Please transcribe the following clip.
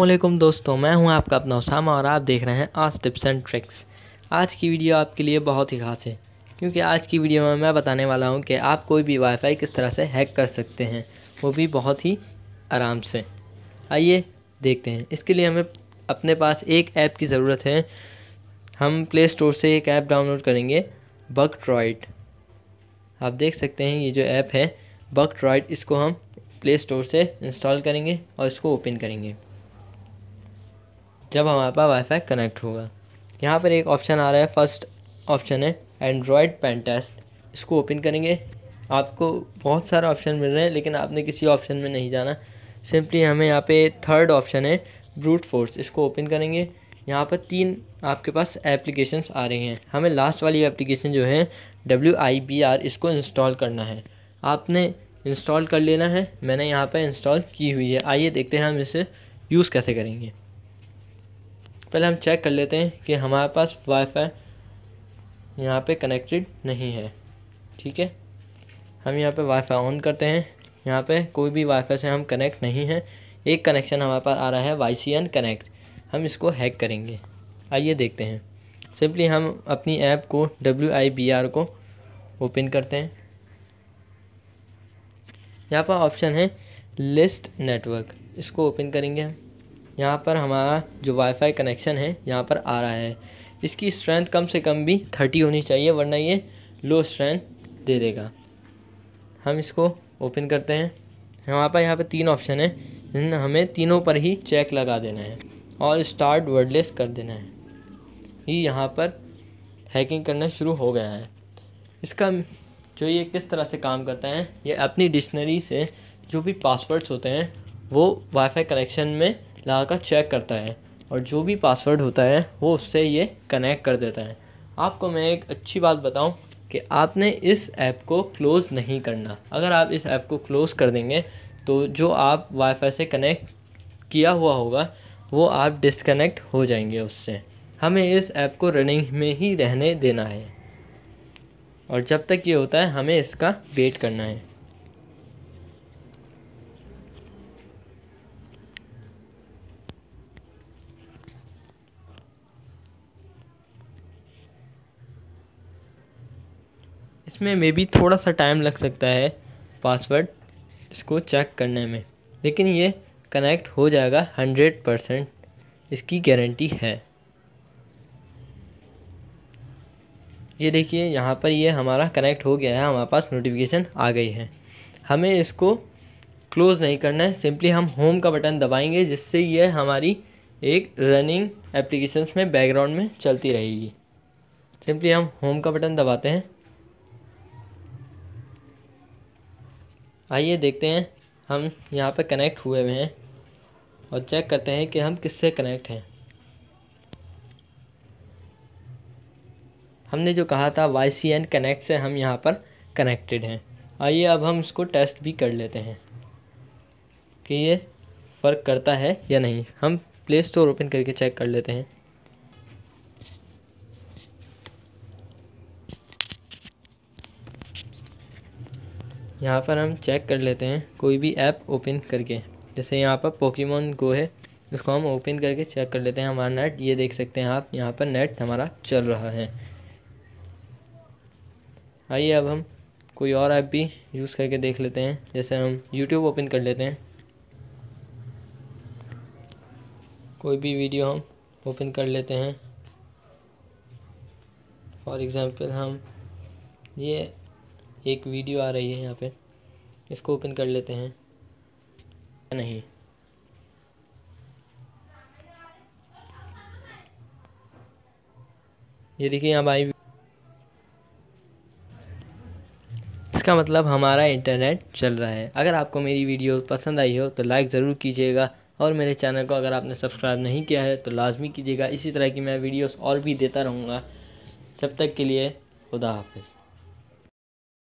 असलम दोस्तों, मैं हूँ आपका अपना उसामा और आप देख रहे हैं आज टिप्स एंड ट्रिक्स आज की वीडियो आपके लिए बहुत ही ख़ास है, क्योंकि आज की वीडियो में मैं बताने वाला हूँ कि आप कोई भी वाईफाई किस तरह से हैक कर सकते हैं, वो भी बहुत ही आराम से। आइए देखते हैं। इसके लिए हमें अपने पास एक ऐप की ज़रूरत है। हम प्ले स्टोर से एक ऐप डाउनलोड करेंगे बग ट्रॉइड आप देख सकते हैं, ये जो ऐप है बग ट्रॉइड इसको हम प्ले स्टोर से इंस्टॉल करेंगे और इसको ओपन करेंगे। जब हमारे पास वाईफाई कनेक्ट होगा। यहाँ पर एक ऑप्शन आ रहा है फ़र्स्ट ऑप्शन है एंड्रॉयड पेन टेस्ट इसको ओपन करेंगे। आपको बहुत सारे ऑप्शन मिल रहे हैं, लेकिन आपने किसी ऑप्शन में नहीं जाना। सिंपली हमें यहाँ पे थर्ड ऑप्शन है ब्रूट फोर्स इसको ओपन करेंगे। यहाँ पर तीन आपके पास एप्लीकेशंस आ रही हैं। हमें लास्ट वाली एप्लीकेशन जो है डब्ल्यू आई बी आर इसको इंस्टॉल करना है। आपने इंस्टॉल कर लेना है। मैंने यहाँ पर इंस्टॉल की हुई है। आइए देखते हैं हम इसे यूज़ कैसे करेंगे। पहले हम चेक कर लेते हैं कि हमारे पास वाईफाई यहाँ पे कनेक्टेड नहीं है। ठीक है? हम यहाँ पे वाईफाई ऑन करते हैं। यहाँ पे कोई भी वाईफाई से हम कनेक्ट नहीं है। एक कनेक्शन हमारे पास आ रहा है वाई सी एन कनेक्ट हम इसको हैक करेंगे। आइए देखते हैं। सिंपली हम अपनी ऐप को डब्ल्यू आई बी आर को ओपन करते हैं। यहाँ पर ऑप्शन है लिस्ट नेटवर्क इसको ओपन करेंगे हम। यहाँ पर हमारा जो वाईफाई कनेक्शन है, यहाँ पर आ रहा है। इसकी स्ट्रेंथ कम से कम भी थर्टी होनी चाहिए, वरना ये लो स्ट्रेंथ दे देगा। हम इसको ओपन करते हैं। हमारे पास यहाँ पर तीन ऑप्शन है। जिन हमें तीनों पर ही चेक लगा देना है और स्टार्ट वर्डलेस कर देना है। ये यहाँ पर हैकिंग करना शुरू हो गया है। इसका जो ये किस तरह से काम करता है, ये अपनी डिक्शनरी से जो भी पासवर्ड्स होते हैं, वो वाईफाई कनेक्शन में लगा कर चेक करता है और जो भी पासवर्ड होता है, वो उससे ये कनेक्ट कर देता है। आपको मैं एक अच्छी बात बताऊँ कि आपने इस ऐप को क्लोज़ नहीं करना। अगर आप इस ऐप को क्लोज़ कर देंगे तो जो आप वाईफाई से कनेक्ट किया हुआ होगा, वो आप डिसकनेक्ट हो जाएँगे उससे। हमें इस ऐप को रनिंग में ही रहने देना है। और जब तक ये होता है, हमें इसका वेट करना है। इसमें मे भी थोड़ा सा टाइम लग सकता है पासवर्ड इसको चेक करने में। लेकिन ये कनेक्ट हो जाएगा हंड्रेड परसेंट इसकी गारंटी है। ये देखिए, यहाँ पर ये हमारा कनेक्ट हो गया है, हमारे पास नोटिफिकेशन आ गई है। हमें इसको क्लोज़ नहीं करना है सिंपली हम होम का बटन दबाएँगे, जिससे ये हमारी एक रनिंग एप्लीकेशंस में बैकग्राउंड में चलती रहेगी। सिंपली हम होम का बटन दबाते हैं। आइए देखते हैं, हम यहाँ पर कनेक्ट हुए हुए हैं और चेक करते हैं कि हम किससे कनेक्ट हैं। हमने जो कहा था वाई सी एन कनेक्ट से हम यहाँ पर कनेक्टेड हैं। आइए अब हम इसको टेस्ट भी कर लेते हैं कि ये फ़र्क करता है या नहीं। हम प्ले स्टोर ओपन करके चेक कर लेते हैं। यहाँ पर हम चेक कर लेते हैं कोई भी ऐप ओपन करके। जैसे यहाँ पर पोकीमोन गो है इसको हम ओपन करके चेक कर लेते हैं हमारा नेट ये देख सकते हैं आप, यहाँ पर नेट हमारा चल रहा है। आइए अब हम कोई और ऐप भी यूज़ करके देख लेते हैं। जैसे हम यूट्यूब ओपन कर लेते हैं। कोई भी वीडियो हम ओपन कर लेते हैं। फॉर एग्ज़ाम्पल हम ये एक वीडियो आ रही है यहाँ पे। इसको ओपन कर लेते हैं। नहीं। ये देखिए यहाँ आई इसका मतलब हमारा इंटरनेट चल रहा है। अगर आपको मेरी वीडियो पसंद आई हो तो लाइक ज़रूर कीजिएगा। और मेरे चैनल को अगर आपने सब्सक्राइब नहीं किया है तो लाजमी कीजिएगा। इसी तरह की मैं वीडियोस और भी देता रहूँगा। जब तक के लिए खुदा हाफिज़।